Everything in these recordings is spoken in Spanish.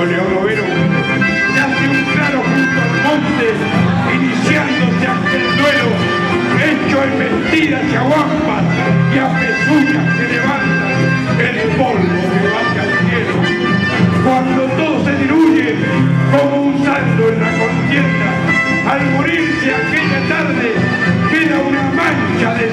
Leopoldo León Overo nace un claro junto al monte, iniciándose ante el duelo, hecho en mentiras y aguampas y a pezuñas que levantan el polvo que baja al cielo. Cuando todo se diluye como un saldo en la contienda, al morirse aquella tarde queda una mancha de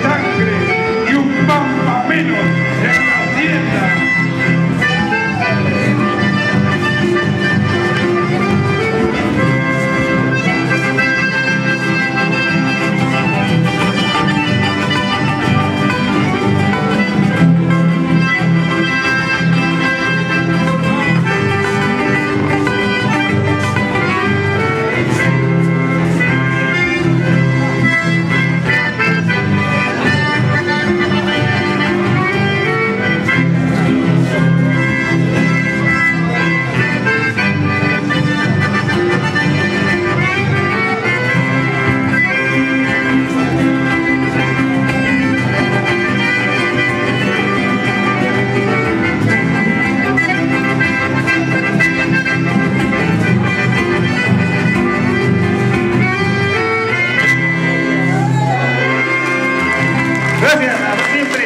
Gracias, siempre.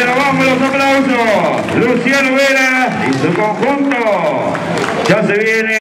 Renovamos los aplausos. Luciano Vera y su conjunto. Ya se viene.